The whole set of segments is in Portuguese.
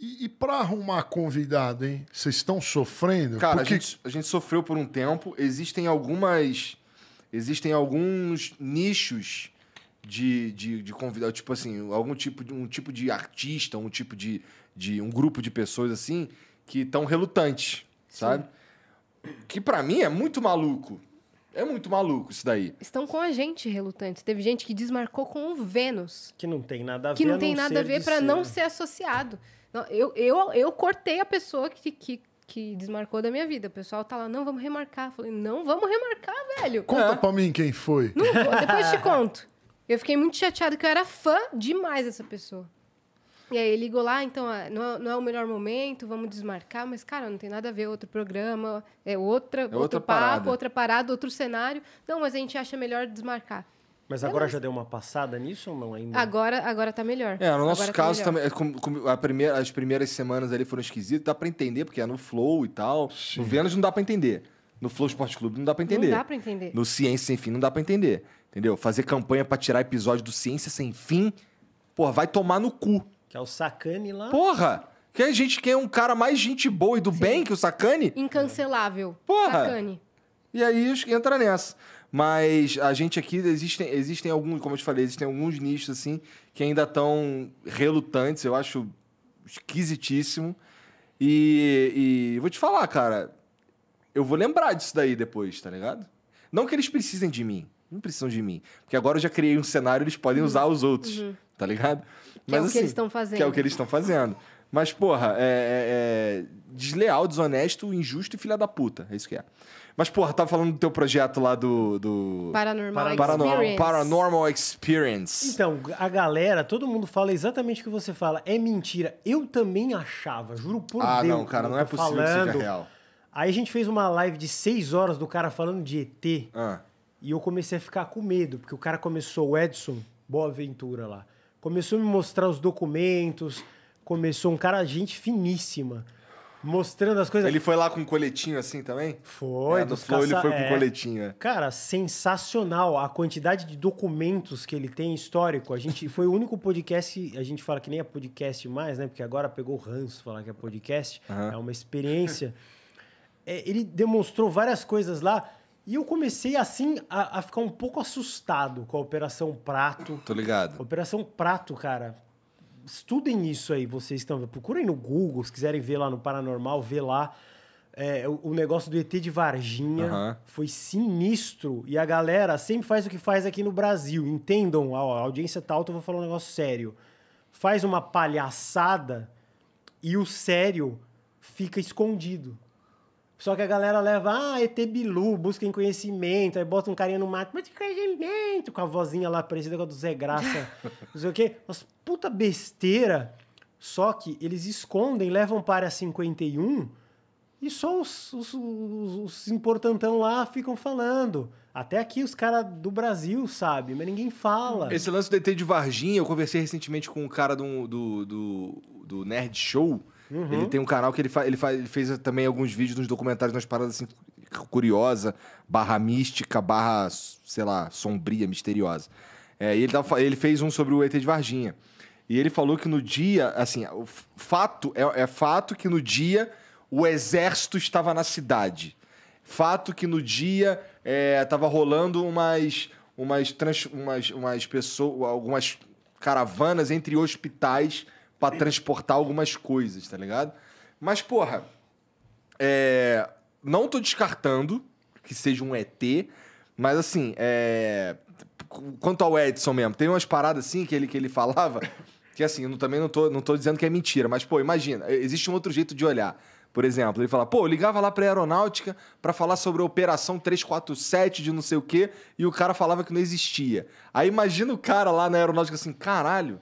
E, e para arrumar convidado, hein? Vocês estão sofrendo? Cara, Porque a, gente, a gente sofreu por um tempo. Existem algumas. Existem alguns nichos de, de, de convidado. Tipo assim, algum tipo de, um tipo de artista, um tipo de, de. um grupo de pessoas assim, que estão relutantes, sabe? Que pra mim é muito maluco. É muito maluco isso daí. Estão com a gente relutantes. Teve gente que desmarcou com o Vênus. Que não tem nada a ver. Que não tem nada a ver para não ser associado. Não, eu, eu, eu cortei a pessoa que, que, que desmarcou da minha vida. O pessoal tá lá, não, vamos remarcar. Eu falei, não, vamos remarcar, velho. conta É. pra mim quem foi. Não vou, depois te conto. Eu fiquei muito chateada que eu era fã demais dessa pessoa. E aí ele ligou lá, então, ah, não é, não é o melhor momento, vamos desmarcar, mas, cara, não tem nada a ver, outro programa, é outra, outro outra papo, parada. outra parada, outro cenário. Não, mas a gente acha melhor desmarcar. Mas agora já deu uma passada nisso ou não ainda? Agora, agora tá melhor. É, no nosso Agora tá caso melhor. também, é como- como a primeira, as primeiras semanas ali foram esquisitas, dá pra entender, porque é no Flow e tal. No Vênus não dá pra entender. No Flow Esporte Clube não dá pra entender. Não dá pra entender. No Ciência Sem Fim não dá pra entender. Entendeu? Fazer campanha pra tirar episódio do Ciência Sem Fim, porra, vai tomar no cu. Que é o Sacane lá. Porra! Que a gente quer um cara mais gente boa e do bem que o Sacane. Incancelável. Porra! Sacane. E aí os- entra nessa. Mas a gente aqui, existem, existem alguns, como eu te falei, existem alguns nichos assim que ainda estão relutantes, eu acho esquisitíssimo. E, e vou te falar, cara, eu vou lembrar disso daí depois, tá ligado? Não que eles precisem de mim, não precisam de mim. Porque agora eu já criei um cenário, eles podem usar os outros, tá ligado? Que é o que eles estão fazendo. Que é o que eles estão fazendo. Mas, porra, é, é- é desleal, desonesto, injusto e filha da puta. É isso que é. Mas, porra, tava falando do teu projeto lá do. do... Paranormal Paranormal, Experience. Paranormal Experience. Então, a galera, todo mundo fala exatamente o que você fala. É mentira. Eu também achava, juro por ah, Deus. não, cara, que não é possível que seja falando. real. Aí a gente fez uma live de seis horas do cara falando de ET. Ah, E eu comecei a ficar com medo, porque o cara começou, o Edson Boaventura lá, começou a me mostrar os documentos, começou um cara, gente finíssima, mostrando as coisas. ele foi lá com um coletinho assim também? Foi, é, dos Flow ele caça- foi com é. coletinho. é. Cara, sensacional a quantidade de documentos que ele tem histórico. A gente foi o único podcast, a gente fala que nem é podcast mais, né? Porque agora pegou o ranço falar que é podcast, Aham. é uma experiência. É, ele demonstrou várias coisas lá e eu comecei assim a, a ficar um pouco assustado com a Operação Prato. Tô ligado. Operação Prato, cara. Estudem isso aí, vocês estão. Procurem no Google, se quiserem ver lá no Paranormal, vê lá. É, o, o negócio do ET de Varginha Aham. foi sinistro. E a galera sempre faz o que faz aqui no Brasil. Entendam, a, a audiência tá alta, eu vou falar um negócio sério. Faz uma palhaçada e o sério fica escondido. Só que a galera leva, ah, ET Bilu, busquem conhecimento, aí bota um carinha no mato, busca conhecimento, com a vozinha lá parecida com a do Zé Graça, não sei o quê. Mas puta besteira. Só que eles escondem, levam para a 51 e só os, os, os, os importantão lá ficam falando. Até aqui os caras do Brasil, sabe? Mas ninguém fala. Esse lance do ET de Varginha, eu conversei recentemente com um cara do, do, do, do Nerd Show. Uhum. Ele tem um canal que ele, fa ele, fa ele fez também alguns vídeos nos documentários, umas paradas assim, curiosa, barra mística, barra, sei lá, sombria, misteriosa. É, e ele, tava ele fez um sobre o ET de Varginha. E ele falou que no dia, assim, o fato, é, é fato que no dia o exército estava na cidade. Fato que no dia é, tava rolando umas, umas, trans, umas, umas pessoas, algumas caravanas entre hospitais para transportar algumas coisas, tá ligado? Mas, porra, é, não tô descartando que seja um ET, mas assim, é, quanto ao Edson mesmo, tem umas paradas assim que ele, que ele falava, que assim, eu também não tô, não tô dizendo que é mentira, mas, pô, imagina, existe um outro jeito de olhar. Por exemplo, ele fala, pô, eu ligava lá pra aeronáutica pra falar sobre a operação 347 de não sei o quê, e o cara falava que não existia. Aí imagina o cara lá na aeronáutica assim, caralho,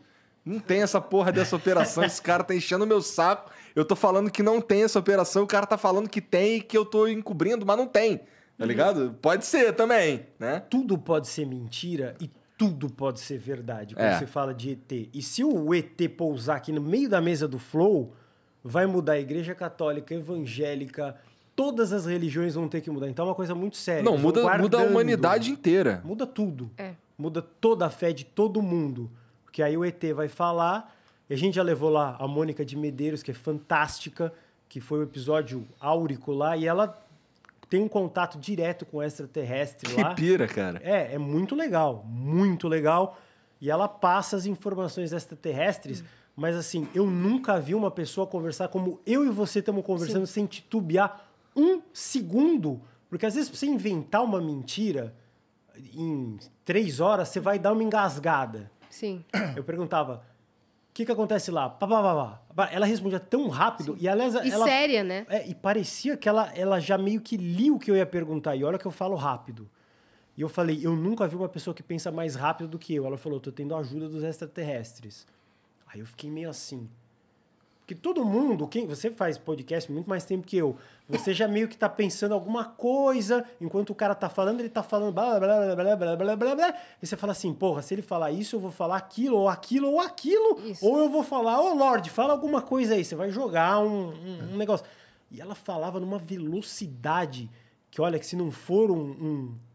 não tem essa porra dessa operação, esse cara tá enchendo o meu saco. Eu tô falando que não tem essa operação, o cara tá falando que tem e que eu tô encobrindo, mas não tem. Tá ligado? Pode ser também, né? tudo pode ser mentira e tudo pode ser verdade quando É. você fala de ET. E se o ET pousar aqui no meio da mesa do Flow, vai mudar a igreja católica, evangélica, todas as religiões vão ter que mudar. Então é uma coisa muito séria. Não, muda, muda a humanidade inteira. Muda tudo. É. Muda toda a fé de todo mundo. Porque aí o ET vai falar E a gente já levou lá a Mônica de Medeiros, que é fantástica, que foi o episódio áurico lá, e ela tem um contato direto com o extraterrestre Que lá. pira, cara. É, é muito legal, muito legal. E ela passa as informações extraterrestres, mas assim, eu nunca vi uma pessoa conversar como eu e você estamos conversando sem titubear um segundo. Porque às vezes, pra você inventar uma mentira, em três horas, você vai dar uma engasgada. Sim. Eu perguntava, o que, que acontece lá? Pá, pá, pá. Ela respondia tão rápido. E, aliás, E ela, séria, né? é, e parecia que ela, ela já meio que lia o que eu ia perguntar. E olha que eu falo rápido. E eu falei, eu nunca vi uma pessoa que pensa mais rápido do que eu. Ela falou, tô tendo a ajuda dos extraterrestres. Aí eu fiquei meio assim. Porque todo mundo, quem você faz podcast muito mais tempo que eu, você já meio que tá pensando alguma coisa, enquanto o cara tá falando, ele tá falando blá blá blá blá blá blá blá blá, e você fala assim, porra, se ele falar isso, eu vou falar aquilo, ou aquilo, ou aquilo, Isso. ou eu vou falar, ô Lorde, fala alguma coisa aí, você vai jogar um, um- um negócio. E ela falava numa velocidade que, olha, que se não for um,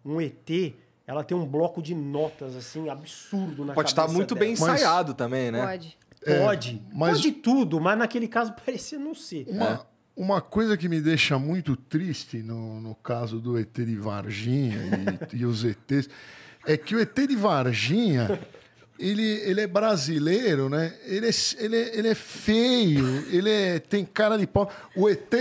um, um ET, ela tem um bloco de notas, assim, absurdo na Pode estar cabeça muito bem dela. ensaiado também, né? Pode. Pode. mas- Pode tudo, mas naquele caso parecia não ser. Uma, uma coisa que me deixa muito triste no, no caso do ET de Varginha e, e os ETs é que o ET de Varginha ele, ele é brasileiro, né? Ele é, ele é, ele é feio, ele é- tem cara de pau. O ET,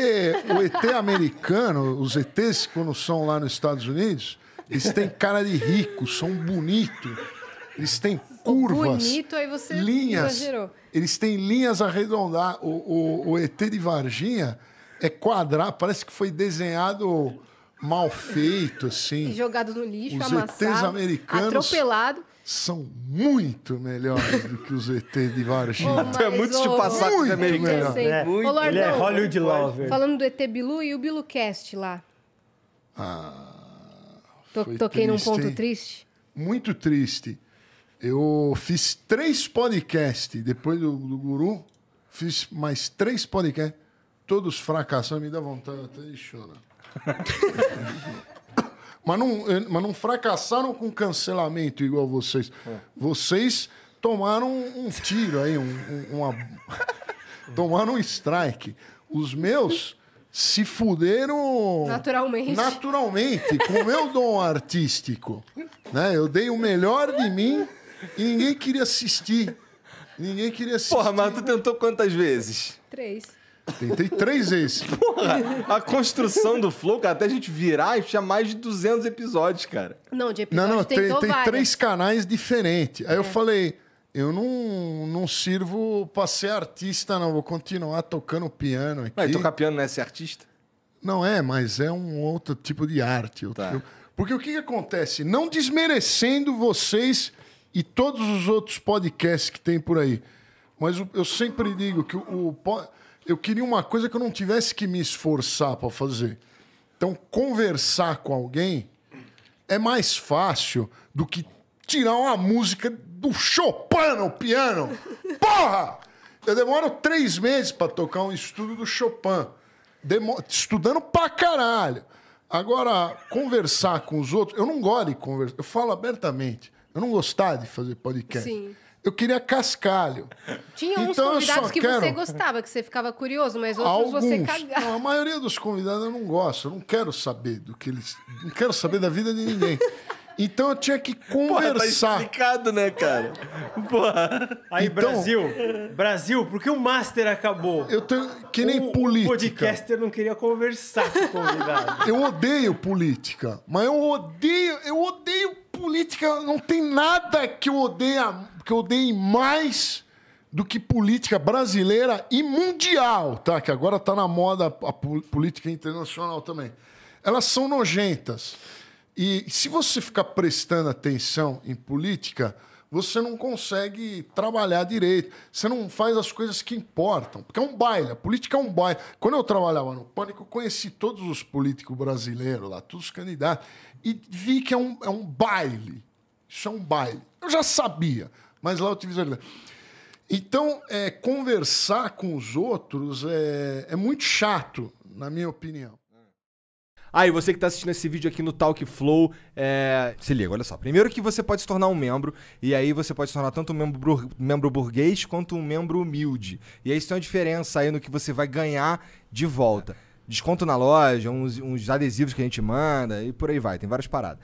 o ET americano, os ETs, quando são lá nos Estados Unidos, eles têm cara de rico, são bonitos. Eles têm curvas, Bonito, aí você linhas. exagerou. Eles têm linhas arredondadas. O, o, o ET de Varginha é quadrado, parece que foi desenhado mal feito, assim. Jogado no lixo, Os amassado, ETs americanos- atropelado. São muito melhores do que os ET de Varginha. Tu é muito ô, chupa-saco muito de americano. melhor. É, Ô, Lordão, Ele é Hollywood Lover. Falando do ET Bilu e o BiluCast lá. Ah, toquei num triste, ponto hein? triste. Muito triste. Eu fiz três podcasts depois do, do Guru. Fiz mais três podcasts. Todos fracassaram. Me dá vontade até de chorar. mas, não, eh, mas não fracassaram com cancelamento igual vocês. Vocês tomaram um tiro aí, um, um- uma... tomaram um strike. Os meus se fuderam Naturalmente. naturalmente, com o meu dom artístico. Né? Eu dei o melhor de mim e ninguém queria assistir. Ninguém queria assistir. Porra, mas tu tentou quantas vezes? Três. Tentei três vezes. A construção do Flow, cara, até a gente virar, tinha mais de 200 episódios, cara. Não, de Não, episódio não, tem, tentou tem. É. três canais diferentes. Aí eu falei, eu não, não sirvo pra ser artista, não. Vou continuar tocando piano aqui. Mas tocar piano não é ser artista? Não é, mas é um outro tipo de arte. Tá. eu- porque o que, que acontece? Não desmerecendo vocês e todos os outros podcasts que tem por aí. Mas eu sempre digo que o, o eu queria uma coisa que eu não tivesse que me esforçar para fazer. Então, conversar com alguém é mais fácil do que tirar uma música do Chopin no piano. Porra! Eu demoro três meses para tocar um estudo do Chopin. Demo- Estudando pra caralho. Agora, conversar com os outros, eu não gosto de conversar. Eu falo abertamente. Eu não gostava de fazer podcast. Sim. Eu queria cascalho. Tinha uns Então convidados que você quero- gostava, que você ficava curioso, mas outros você Alguns. cagava. Não, a maioria dos convidados eu não gosto. Eu não quero saber do que eles. Não quero saber da vida de ninguém. Então eu tinha que Porra, tá conversar. explicado, né, cara? Porra. Aí, Então- Brasil, Brasil, por que o Master acabou? Eu tenho. Que nem o, política. O podcaster não queria conversar com o convidado. Eu odeio política, mas eu odeio, eu odeio política. Não tem nada que eu odeie, que eu odeie mais do que política brasileira e mundial, tá? Que agora tá na moda a po- política internacional também. Elas são nojentas. E se você ficar prestando atenção em política, você não consegue trabalhar direito. Você não faz as coisas que importam. Porque é um baile. A política é um baile. Quando eu trabalhava no Pânico, eu conheci todos os políticos brasileiros lá, todos os candidatos. E vi que é um, é um baile. Isso é um baile. Eu já sabia, mas lá eu tive. Então, é, conversar com os outros é, é muito chato, na minha opinião. Aí, você que tá assistindo esse vídeo aqui no Talk Flow, é... se liga, olha só. Primeiro que você pode se tornar um membro, e aí você pode se tornar tanto um membro, bur- membro burguês quanto um membro humilde. E aí isso tem uma diferença aí no que você vai ganhar de volta. Desconto na loja, uns, uns adesivos que a gente manda e por aí vai, tem várias paradas.